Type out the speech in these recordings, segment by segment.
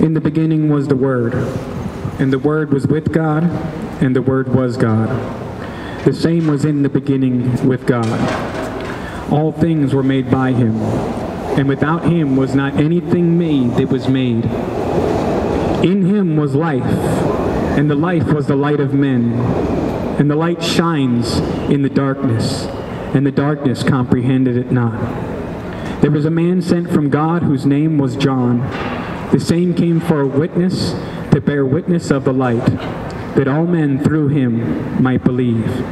In the beginning was the Word, and the Word was with God, and the Word was God. The same was in the beginning with God. All things were made by him, and without him was not anything made that was made. In him was life, and the life was the light of men. And the light shines in the darkness, and the darkness comprehended it not. There was a man sent from God whose name was John. The same came for a witness to bear witness of the light, that all men through him might believe.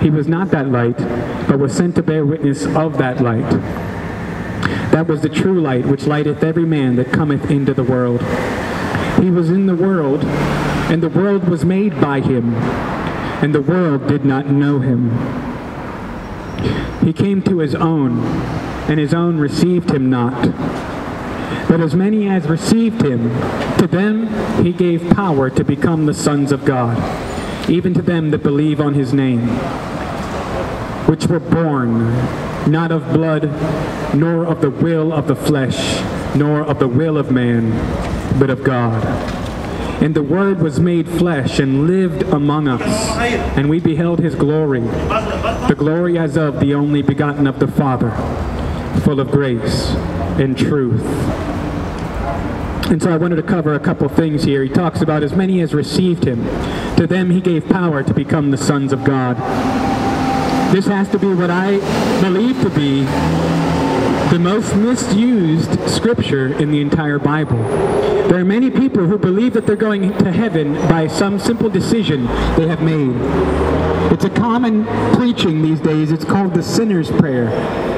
He was not that light, but was sent to bear witness of that light. That was the true light which lighteth every man that cometh into the world. He was in the world, and the world was made by him, and the world did not know him. He came to his own, and his own received him not. But as many as received him, to them he gave power to become the sons of God, even to them that believe on his name, which were born not of blood, nor of the will of the flesh, nor of the will of man, but of God. And the Word was made flesh and lived among us, and we beheld his glory, the glory as of the only begotten of the Father, full of grace and truth. And so I wanted to cover a couple things here. He talks about as many as received him. To them he gave power to become the sons of God. This has to be what I believe to be the most misused scripture in the entire Bible. There are many people who believe that they're going to heaven by some simple decision they have made. It's a common preaching these days. It's called the sinner's prayer.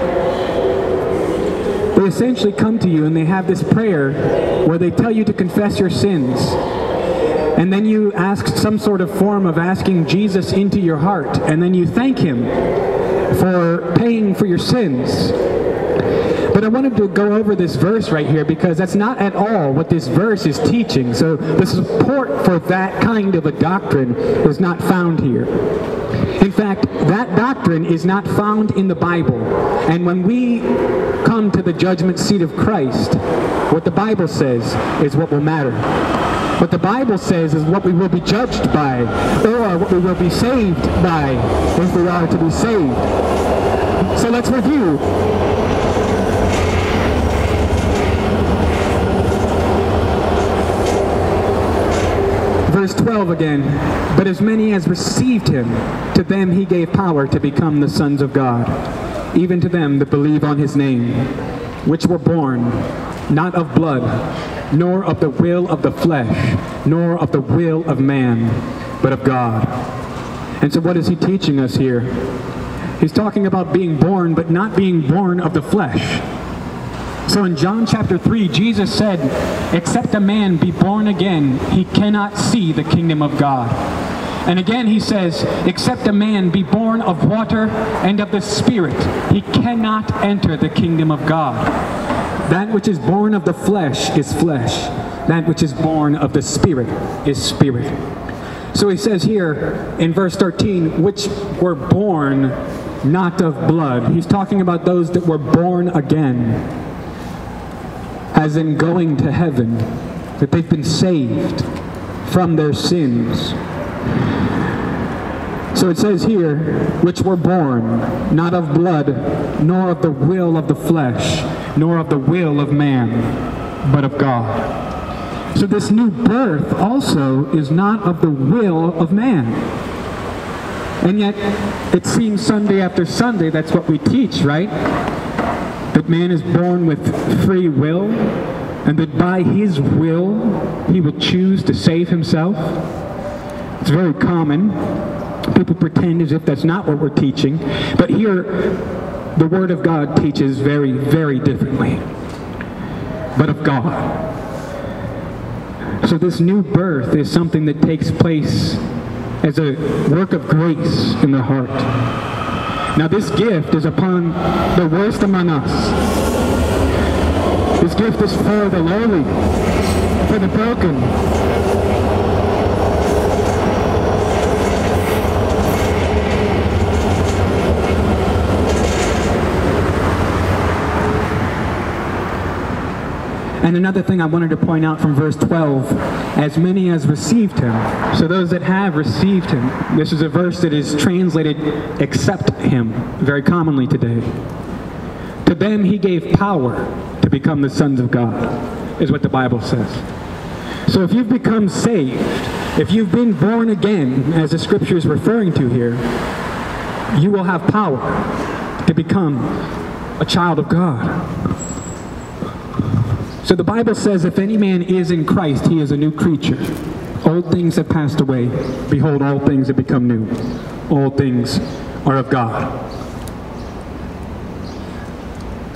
Essentially come to you and they have this prayer where they tell you to confess your sins. And then you ask some sort of form of asking Jesus into your heart. And then you thank him for paying for your sins. But I wanted to go over this verse right here because that's not at all what this verse is teaching. So the support for that kind of a doctrine is not found here. In fact, that doctrine is not found in the Bible. And when we come to the judgment seat of Christ, what the Bible says is what will matter. What the Bible says is what we will be judged by, or what we will be saved by, if we are to be saved. So let's review. Verse 12 again. But as many as received him, to them he gave power to become the sons of God, even to them that believe on his name, which were born not of blood, nor of the will of the flesh, nor of the will of man, but of God. And so what is he teaching us here? He's talking about being born, but not being born of the flesh. So in John chapter 3, Jesus said, Except a man be born again, he cannot see the kingdom of God. And again he says, Except a man be born of water and of the Spirit, he cannot enter the kingdom of God. That which is born of the flesh is flesh. That which is born of the Spirit is spirit. So he says here in verse 13, which were born not of blood. He's talking about those that were born again, as in going to heaven, that they've been saved from their sins. So it says here, which were born not of blood, nor of the will of the flesh, nor of the will of man, but of God. So this new birth also is not of the will of man. And yet, it seems Sunday after Sunday that's what we teach, right? That man is born with free will, and that by his will he will choose to save himself. It's very common. People pretend as if that's not what we're teaching. But here, the Word of God teaches very, very differently. But of God. So this new birth is something that takes place as a work of grace in the heart. Now this gift is upon the worst among us. This gift is for the lowly, for the broken, And another thing I wanted to point out from verse 12, as many as received him. So those that have received him. This is a verse that is translated accept him very commonly today. To them he gave power to become the sons of God, is what the Bible says. So if you've become saved, if you've been born again, as the scripture is referring to here, you will have power to become a child of God. So the Bible says, if any man is in Christ, he is a new creature. Old things have passed away. Behold, all things have become new. All things are of God.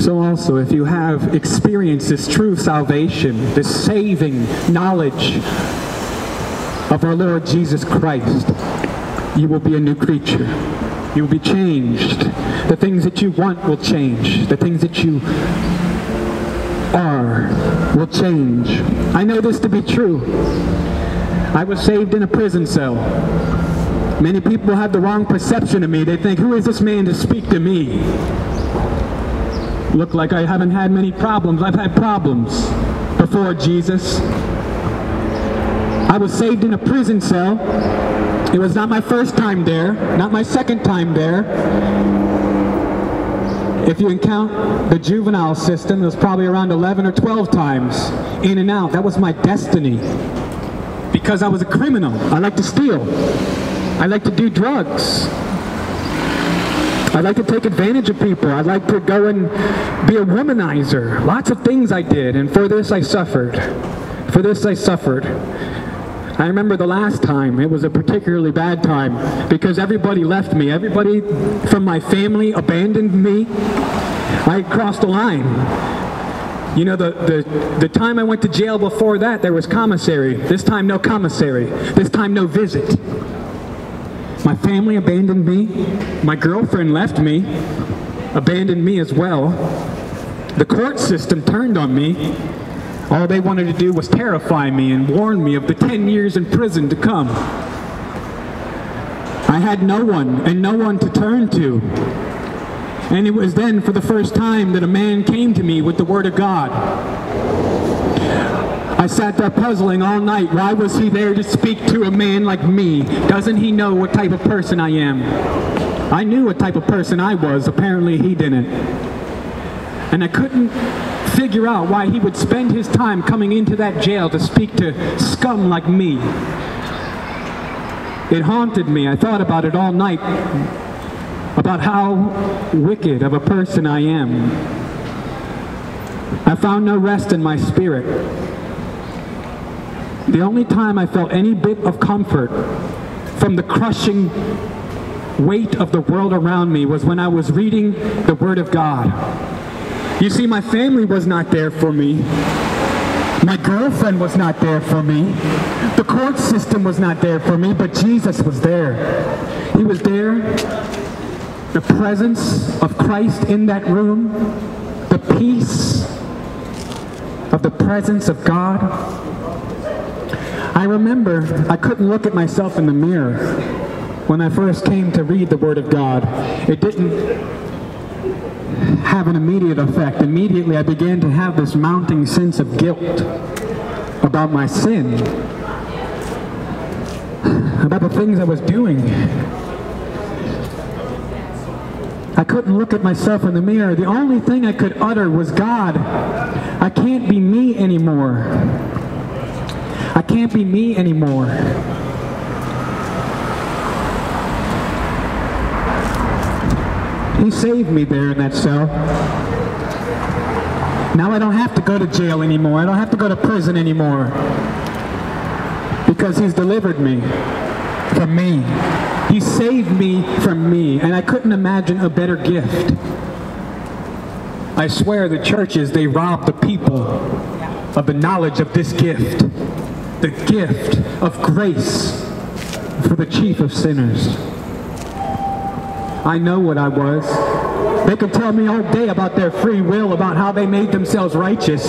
So also, if you have experienced this true salvation, this saving knowledge of our Lord Jesus Christ, you will be a new creature. You will be changed. The things that you want will change. The things that you are will change. I know this to be true. I was saved in a prison cell. Many people have the wrong perception of me. They think, who is this man to speak to me? Look like I haven't had many problems. I've had problems before Jesus. I was saved in a prison cell. It was not my first time there, not my second time there. If you count the juvenile system, it was probably around 11 or 12 times in and out. That was my destiny. Because I was a criminal. I like to steal. I like to do drugs. I like to take advantage of people. I like to go and be a womanizer. Lots of things I did, and for this I suffered. For this I suffered. I remember the last time, it was a particularly bad time because everybody left me. Everybody from my family abandoned me. I crossed the line. You know, the, the, the time I went to jail before that, there was commissary. This time, no commissary. This time, no visit. My family abandoned me. My girlfriend left me, abandoned me as well. The court system turned on me. All they wanted to do was terrify me and warn me of the 10 years in prison to come. I had no one and no one to turn to. And it was then for the first time that a man came to me with the Word of God. I sat there puzzling all night. Why was he there to speak to a man like me? Doesn't he know what type of person I am? I knew what type of person I was. Apparently he didn't. And I couldn't figure out why he would spend his time coming into that jail to speak to scum like me. It haunted me. I thought about it all night, about how wicked of a person I am. I found no rest in my spirit. The only time I felt any bit of comfort from the crushing weight of the world around me was when I was reading the Word of God. You see, my family was not there for me. My girlfriend was not there for me. The court system was not there for me, but Jesus was there. He was there. The presence of Christ in that room, the peace of the presence of God. I remember I couldn't look at myself in the mirror when I first came to read the Word of God. It didn't have an immediate effect. Immediately I began to have this mounting sense of guilt about my sin, about the things I was doing. I couldn't look at myself in the mirror. The only thing I could utter was, God, I can't be me anymore. I can't be me anymore. He saved me there in that cell. Now I don't have to go to jail anymore. I don't have to go to prison anymore. Because he's delivered me from me. He saved me from me. And I couldn't imagine a better gift. I swear the churches, they rob the people of the knowledge of this gift. The gift of grace for the chief of sinners. I know what I was. They could tell me all day about their free will, about how they made themselves righteous.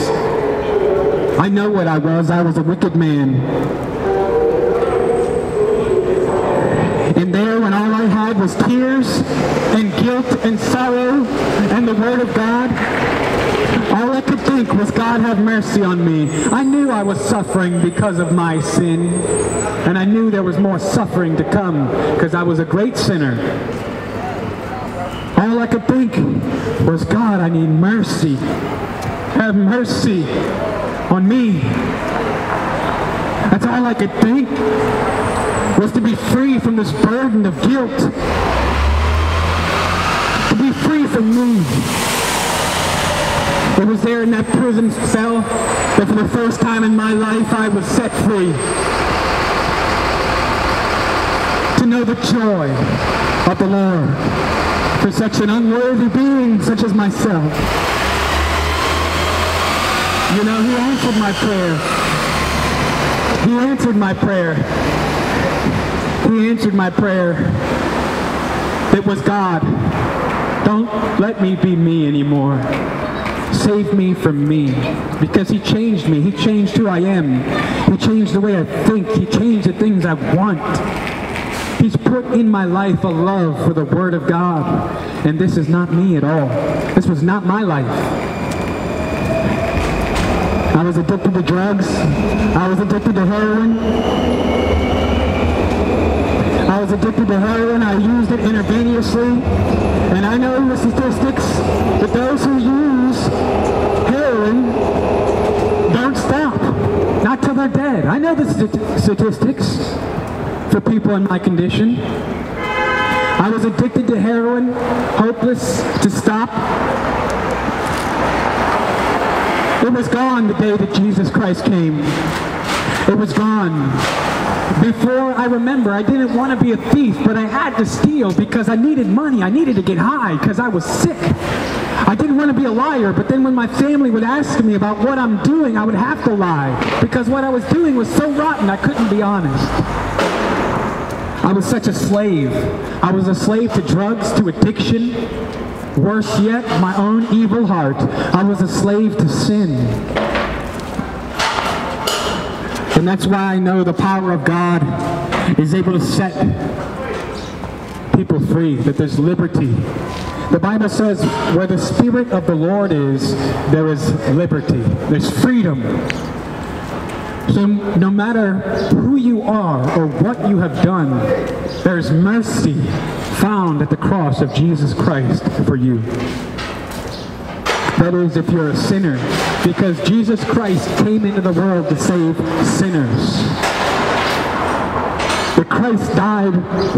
I know what I was. I was a wicked man. And there, when all I had was tears and guilt and sorrow and the Word of God, All I could think was, God have mercy on me. I knew I was suffering because of my sin. And I knew there was more suffering to come because I was a great sinner. All I could think was, God, I need mercy. Have mercy on me. That's all I could think was to be free from this burden of guilt. To be free from me. It was there in that prison cell that for the first time in my life I was set free. To know the joy of the Lord for such an unworthy being such as myself. You know, he answered my prayer. He answered my prayer. He answered my prayer. It was God. Don't let me be me anymore. Save me from me. Because he changed me. He changed who I am. He changed the way I think. He changed the things I want. He's put in my life a love for the Word of God. And this is not me at all. This was not my life. I was addicted to drugs. I was addicted to heroin. I was addicted to heroin. I used it intravenously. And I know the statistics that those who use heroin don't stop. Not till they're dead. I know the st- statistics for people in my condition. I was addicted to heroin, hopeless to stop. It was gone the day that Jesus Christ came. It was gone. Before I remember, I didn't want to be a thief, but I had to steal because I needed money. I needed to get high because I was sick. I didn't want to be a liar, but then when my family would ask me about what I'm doing, I would have to lie because what I was doing was so rotten I couldn't be honest. I was such a slave. I was a slave to drugs, to addiction, worse yet, my own evil heart. I was a slave to sin. And that's why I know the power of God is able to set people free, that there's liberty. The Bible says, where the Spirit of the Lord is, there is liberty. There's freedom. So no matter who you are or what you have done, there's mercy found at the cross of Jesus Christ for you. That is, if you're a sinner, because Jesus Christ came into the world to save sinners. But Christ died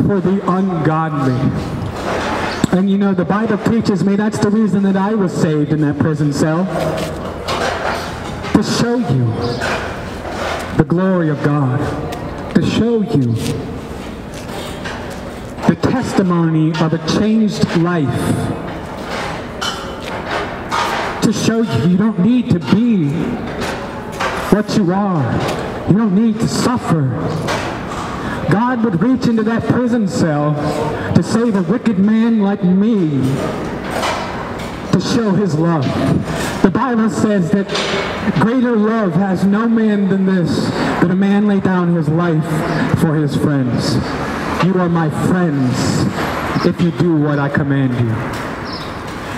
for the ungodly. And you know, the Bible teaches me that's the reason that I was saved in that prison cell. To show you the glory of God. To show you the testimony of a changed life to show you you don't need to be what you are. You don't need to suffer. God would reach into that prison cell to save a wicked man like me to show his love. The Bible says that greater love has no man than this, that a man lay down his life for his friends. You are my friends if you do what I command you.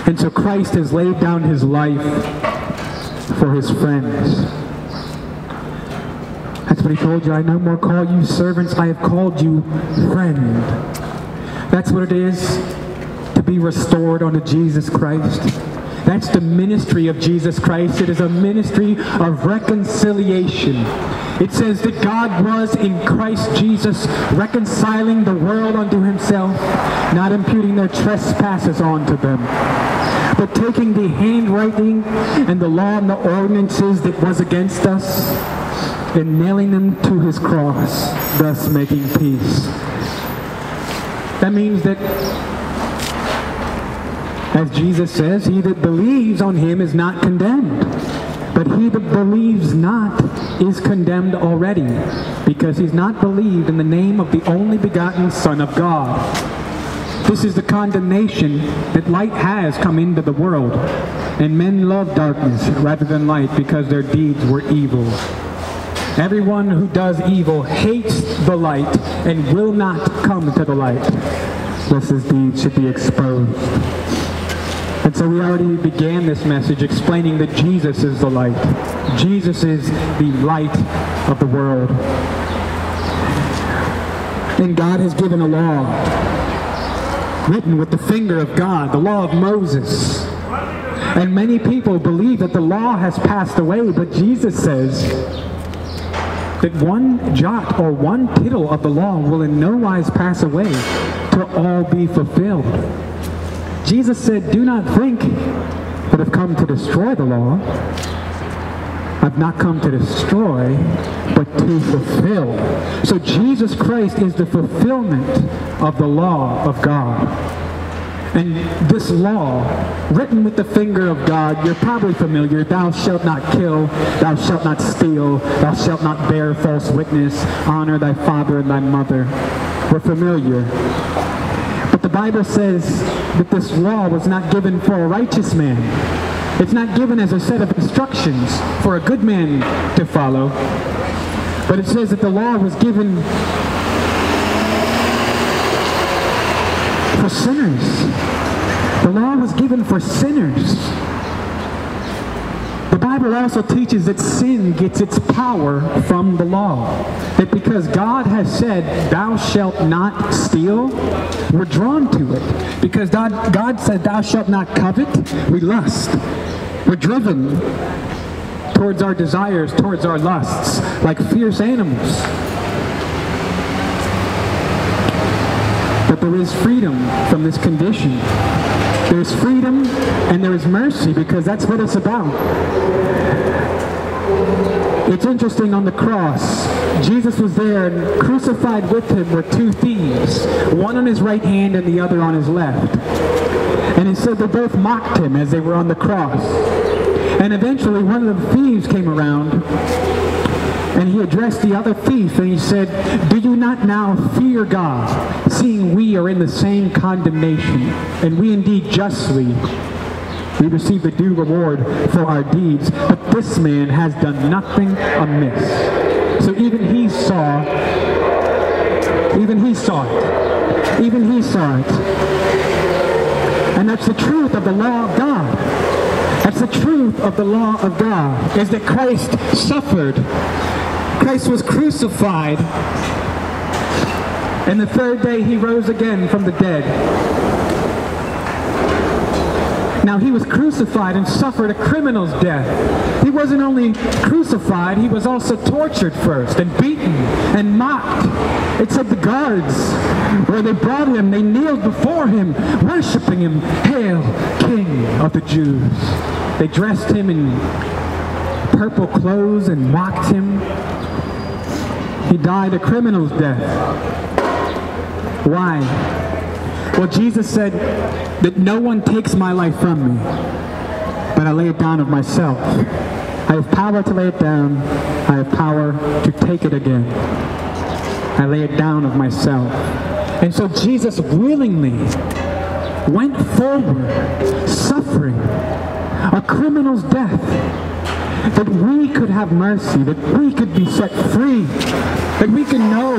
And so Christ has laid down his life for his friends. That's what he told you. I no more call you servants, I have called you friend. That's what it is to be restored unto Jesus Christ. That's the ministry of Jesus Christ. It is a ministry of reconciliation. It says that God was in Christ Jesus reconciling the world unto himself, not imputing their trespasses onto them, but taking the handwriting and the law and the ordinances that was against us and nailing them to his cross, thus making peace. That means that as Jesus says, he that believes on him is not condemned. But he that believes not is condemned already, because he's not believed in the name of the only begotten Son of God. This is the condemnation that light has come into the world, and men love darkness rather than light because their deeds were evil. Everyone who does evil hates the light and will not come to the light, lest his deeds should be exposed. And so we already began this message explaining that Jesus is the light. Jesus is the light of the world. And God has given a law written with the finger of God, the law of Moses. And many people believe that the law has passed away, but Jesus says that one jot or one tittle of the law will in no wise pass away till all be fulfilled. Jesus said, Do not think that I've come to destroy the law. I've not come to destroy, but to fulfill. So Jesus Christ is the fulfillment of the law of God. And this law, written with the finger of God, you're probably familiar. Thou shalt not kill, thou shalt not steal, thou shalt not bear false witness, honor thy father and thy mother. We're familiar. Bible says that this law was not given for a righteous man. It's not given as a set of instructions for a good man to follow, but it says that the law was given for sinners. The law was given for sinners. The Bible also teaches that sin gets its power from the law. That because God has said, thou shalt not steal, we're drawn to it. Because God, God said, thou shalt not covet, we lust. We're driven towards our desires, towards our lusts, like fierce animals. But there is freedom from this condition. There's freedom and there is mercy because that's what it's about. It's interesting on the cross, Jesus was there and crucified with him were two thieves, one on his right hand and the other on his left. And it said they both mocked him as they were on the cross. And eventually one of the thieves came around and he addressed the other thief and he said, Do you not now fear God, seeing we are in the same condemnation, and we indeed justly we receive the due reward for our deeds, but this man has done nothing amiss. So even he saw, even he saw it. Even he saw it. And that's the truth of the law of God. That's the truth of the law of God, is that Christ suffered. Christ was crucified. And the third day he rose again from the dead. Now he was crucified and suffered a criminal's death. He wasn't only crucified, he was also tortured first and beaten and mocked. It said the guards, where they brought him, they kneeled before him, worshiping him, Hail, King of the Jews. They dressed him in purple clothes and mocked him. He died a criminal's death. Why? Well, Jesus said that no one takes my life from me, but I lay it down of myself. I have power to lay it down. I have power to take it again. I lay it down of myself. And so Jesus willingly went forward, suffering a criminal's death, that we could have mercy, that we could be set free, that we can know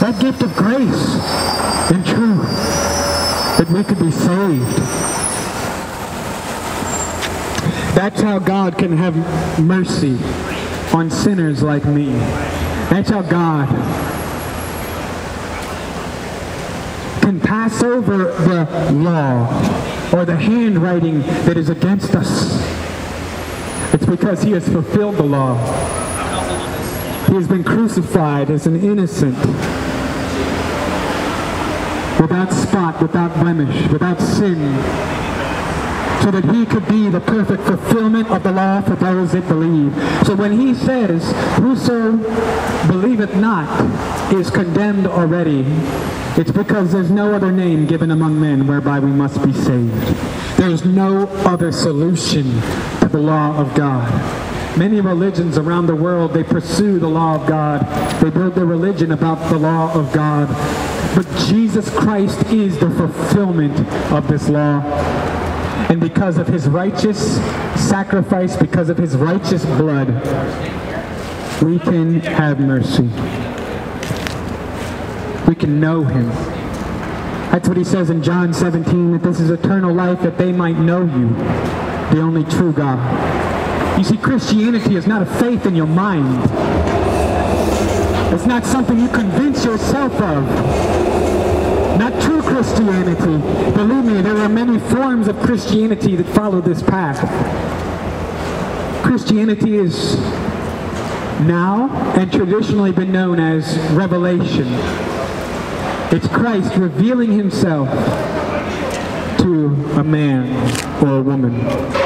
that gift of grace and truth, that we could be saved. That's how God can have mercy on sinners like me. That's how God can pass over the law or the handwriting that is against us. It's because he has fulfilled the law. He has been crucified as an innocent, spot, without blemish, without sin, so that he could be the perfect fulfillment of the law for those that believe. So when he says, whoso believeth not is condemned already, it's because there's no other name given among men whereby we must be saved. There's no other solution to the law of God. Many religions around the world, they pursue the law of God. They build their religion about the law of God. But Jesus Christ is the fulfillment of this law. And because of his righteous sacrifice, because of his righteous blood, we can have mercy. We can know him. That's what he says in John 17, that this is eternal life, that they might know you, the only true God. You see, Christianity is not a faith in your mind. It's not something you convince yourself of. Not true Christianity. Believe me, there are many forms of Christianity that follow this path. Christianity is now and traditionally been known as revelation. It's Christ revealing himself to a man or a woman.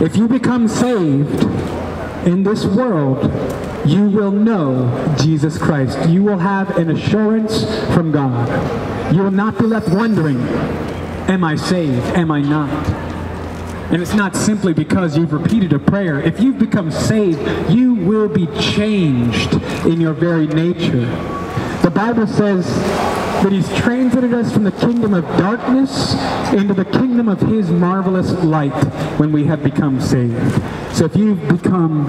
If you become saved in this world, you will know Jesus Christ. You will have an assurance from God. You will not be left wondering, am I saved? Am I not? And it's not simply because you've repeated a prayer. If you've become saved, you will be changed in your very nature. The Bible says that he's translated us from the kingdom of darkness into the kingdom of his marvelous light when we have become saved. So if you've become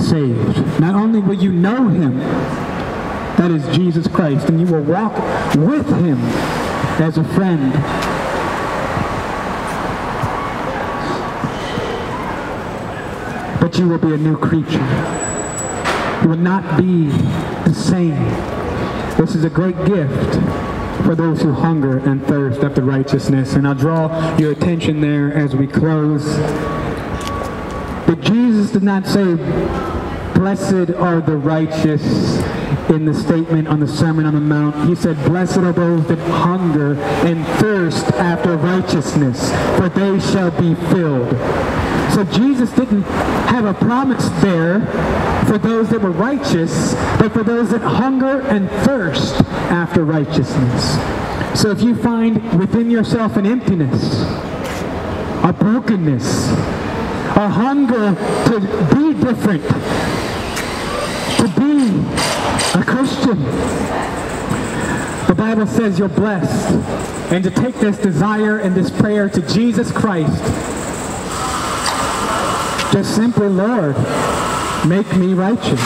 saved, not only will you know him, that is Jesus Christ, and you will walk with him as a friend. But you will be a new creature. You will not be the same. This is a great gift for those who hunger and thirst after righteousness. And I'll draw your attention there as we close. But Jesus did not say, blessed are the righteous in the statement on the Sermon on the Mount. He said, blessed are those that hunger and thirst after righteousness, for they shall be filled. So Jesus didn't have a promise there for those that were righteous, but for those that hunger and thirst after righteousness. So if you find within yourself an emptiness, a brokenness, a hunger to be different, to be a Christian, the Bible says you're blessed. And to take this desire and this prayer to Jesus Christ just simply, Lord, make me righteous.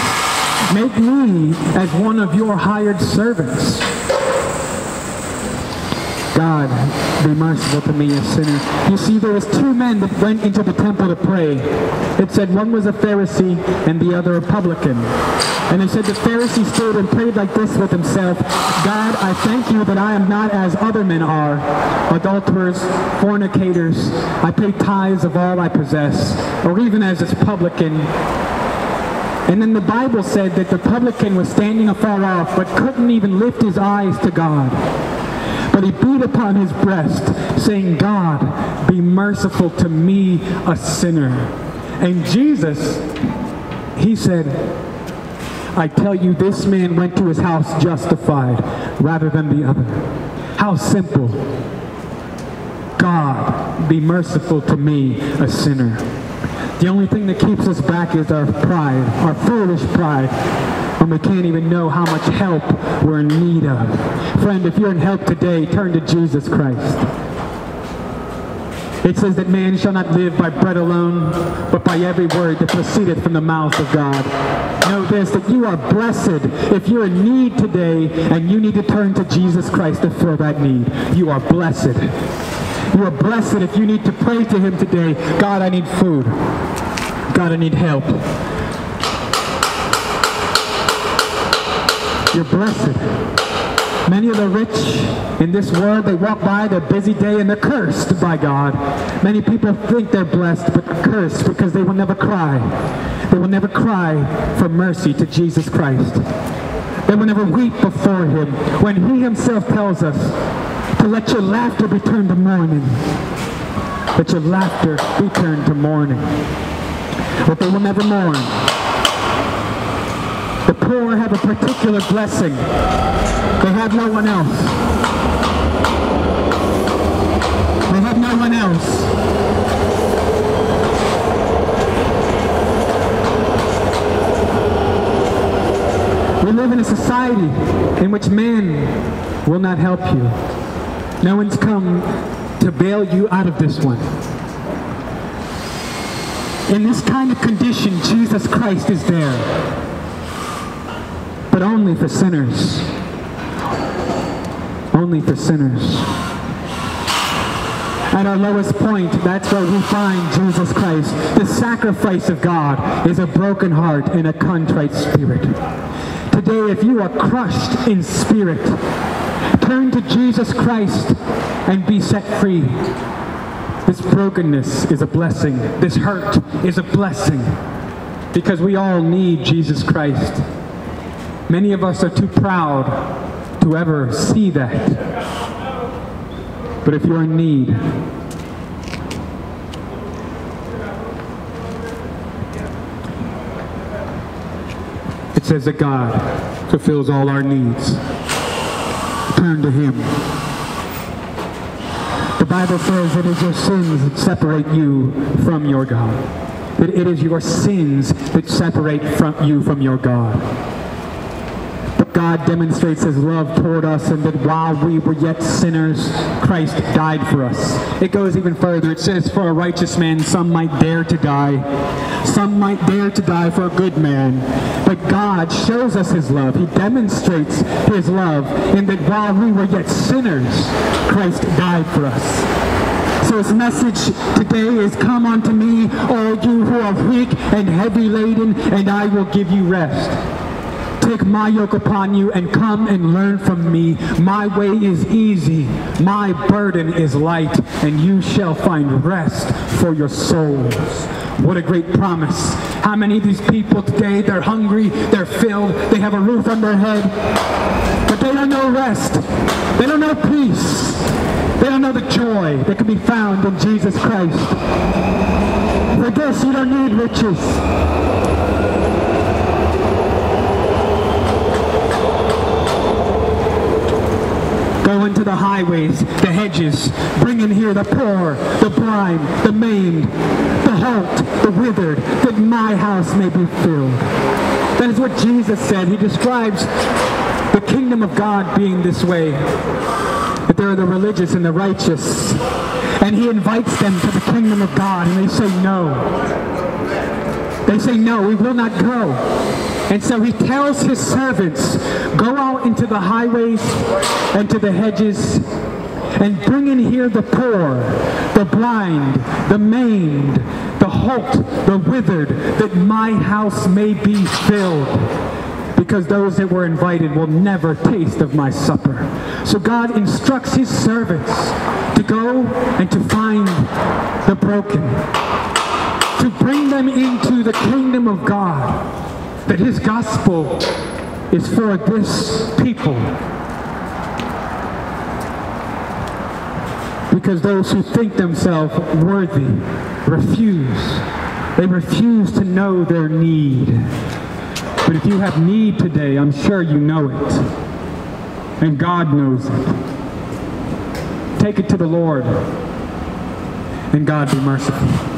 Make me as one of your hired servants. God, be merciful to me, a sinner. You see, there was two men that went into the temple to pray. It said one was a Pharisee and the other a publican. And it said the Pharisee stood and prayed like this with himself, God, I thank you that I am not as other men are, adulterers, fornicators. I pay tithes of all I possess, or even as this publican. And then the Bible said that the publican was standing afar off, but couldn't even lift his eyes to God. But he beat upon his breast, saying, God, be merciful to me, a sinner. And Jesus, he said, I tell you, this man went to his house justified rather than the other. How simple. God, be merciful to me, a sinner. The only thing that keeps us back is our pride, our foolish pride, when we can't even know how much help we're in need of. Friend, if you're in help today, turn to Jesus Christ. It says that man shall not live by bread alone, but by every word that proceedeth from the mouth of God. Know this, that you are blessed if you're in need today and you need to turn to Jesus Christ to fill that need. You are blessed. You are blessed if you need to pray to him today. God, I need food. God, I need help. You're blessed. Many of the rich in this world, they walk by their busy day and they're cursed by God. Many people think they're blessed, but cursed because they will never cry. They will never cry for mercy to Jesus Christ. They will never weep before him when he himself tells us to let your laughter be turned to mourning. Let your laughter be turned to mourning. But they will never mourn. The poor have a particular blessing. They have no one else. They have no one else. We live in a society in which man will not help you. No one's come to bail you out of this one. In this kind of condition, Jesus Christ is there. But only for sinners. only for sinners. At our lowest point, that's where we find Jesus Christ. The sacrifice of God is a broken heart and a contrite spirit. Today, if you are crushed in spirit, turn to Jesus Christ and be set free. This brokenness is a blessing. This hurt is a blessing because we all need Jesus Christ. Many of us are too proud to ever see that. But if you're in need, it says that God fulfills all our needs. Turn to Him. The Bible says it is your sins that separate you from your God. That it is your sins that separate from you from your God. God demonstrates his love toward us and that while we were yet sinners, Christ died for us. It goes even further. It says, for a righteous man, some might dare to die. Some might dare to die for a good man. But God shows us his love. He demonstrates his love in that while we were yet sinners, Christ died for us. So his message today is, Come unto me, all you who are weak and heavy laden, and I will give you rest. Take my yoke upon you and come and learn from me. My way is easy, my burden is light, and you shall find rest for your souls. What a great promise. How many of these people today, they're hungry, they're filled, they have a roof on their head, but they don't know rest. They don't know peace. They don't know the joy that can be found in Jesus Christ. For this, you don't need riches. Into the highways, the hedges, bring in here the poor, the blind, the maimed, the halt, the withered, that my house may be filled. That is what Jesus said. He describes the kingdom of God being this way. That there are the religious and the righteous. And he invites them to the kingdom of God and they say no. They say no, we will not go. And so he tells his servants, go out into the highways and to the hedges and bring in here the poor, the blind, the maimed, the halt, the withered, that my house may be filled. Because those that were invited will never taste of my supper. So God instructs his servants to go and to find the broken, to bring them into the kingdom of God that his gospel is for this people. Because those who think themselves worthy refuse. They refuse to know their need. But if you have need today, I'm sure you know it. And God knows it. Take it to the Lord. And God be merciful.